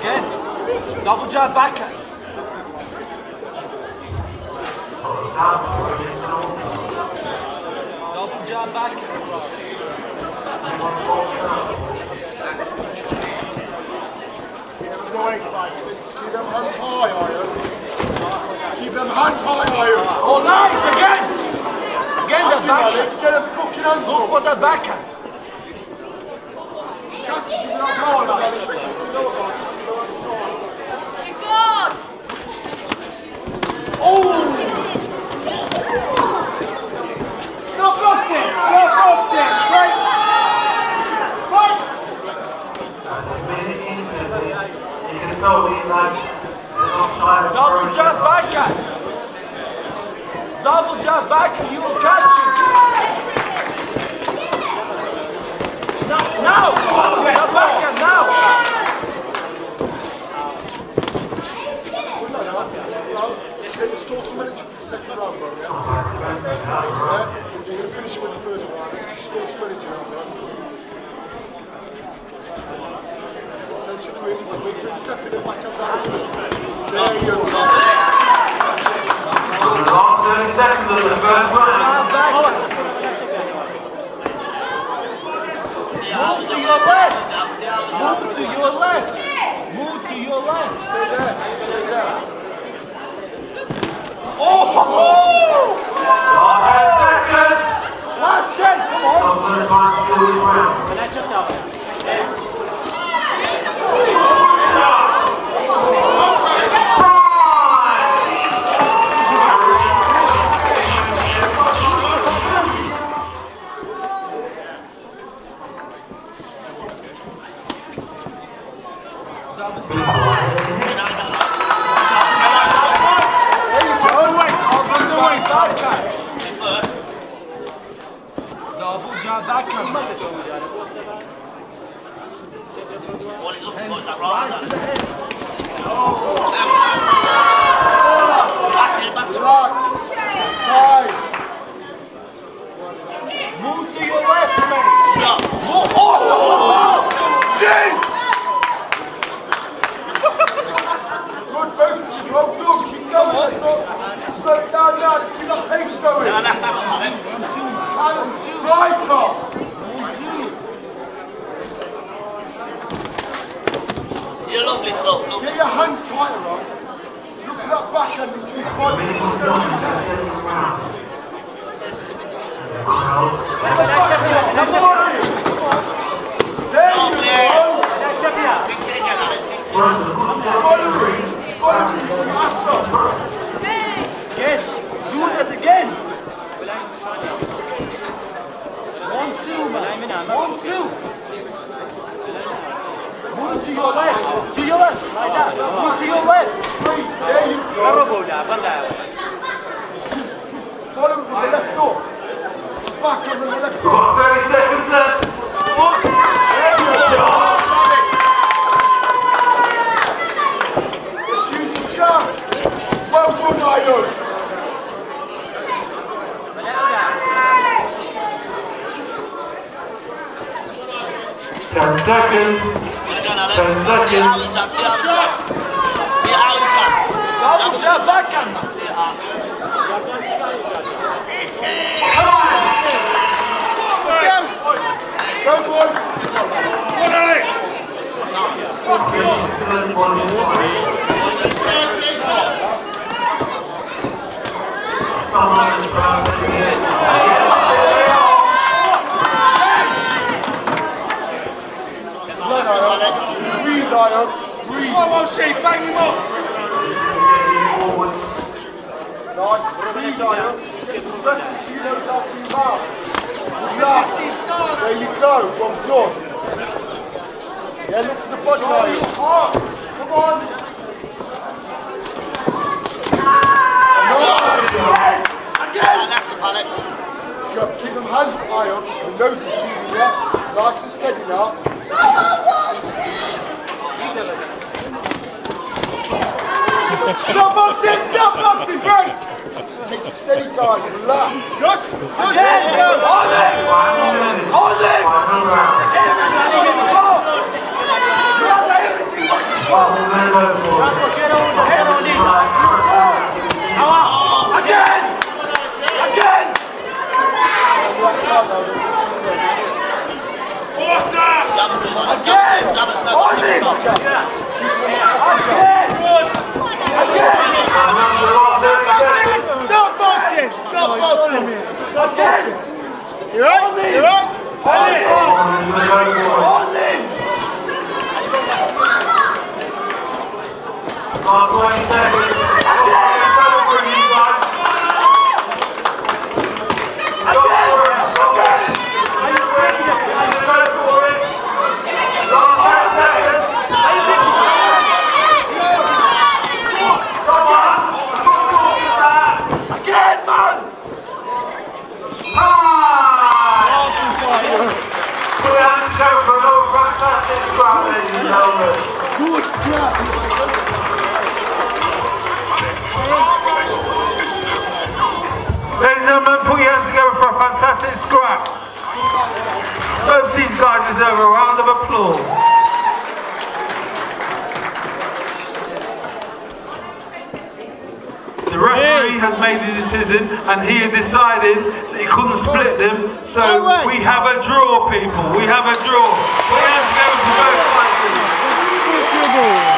Again, double jab backhand. Double jab back. Nice fight. You don't hands high, are you? Oh, nice again. Again the Malik, backhand. Get them fucking hands Look for the backhand. Catches you without knowing about it. You know about it. You know how it's time. God! Oh! No boxing! No boxing! Great! Fight! Double jab backhand. Catch it. Now, now. The now. No, no, no. Stay, store for the second round? You're going to finish with the first round. Now, we're stepping back that There you go. Last 30 seconds of the first round. Jab backhand. Move to your left. Slow down now. Let's keep that pace going. Hand tighter. You're lovely soul. Look. Get your hands tighter on. Look for that backhand into his body. There you go. Follow it. Follow it. After. Again. Do that again. One, two, man. One, two. To your left. To your left. Like that. Move to your left. Three. There you go. Follow it with the left hook. Back on the left. Got 30 seconds left. There you go. Just use your jab. Well done, Iron. Ten seconds. Ten seconds. Double jab backhand. man. Go, boys. One is fine. Someone is Run, Iron. Breathe, Iron. Breathe. Oh, well, she bang him up. Nice. Breathe, Iron. Get some reps if you know after you mouth. There you go. Well done. Yeah, look for the body, Iron. Come on. Again! Again! You have to keep them hands high up, Iron. The nose is bleeding, yeah? Nice and steady now. Stop boxing! Stop boxing, break! Take it steady, guys. Relax. Good. Again. Hold it. Hold it. Final round. Everything is off. Brother, everything is off. One minute for. Again. On him! Again! Again! Stop boxing! Stop boxing! Again! You up? You up? On him! On him! Last 20 seconds. Go for it, you guys. Go for it. Are you ready? Go for it. Last 10 seconds. Come on. Good talking that. Again, man! Time. We have to go for another fantastic scrap, ladies and gentlemen. Good scrap! Ladies and gentlemen, put your hands together for a fantastic scrap. Both these guys deserve a round of applause. The referee has made the decision and he has decided that he couldn't split them. So we have a draw, people. We have a draw. Put your hands together for both 部。